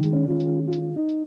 うん。